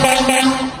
bang bang bang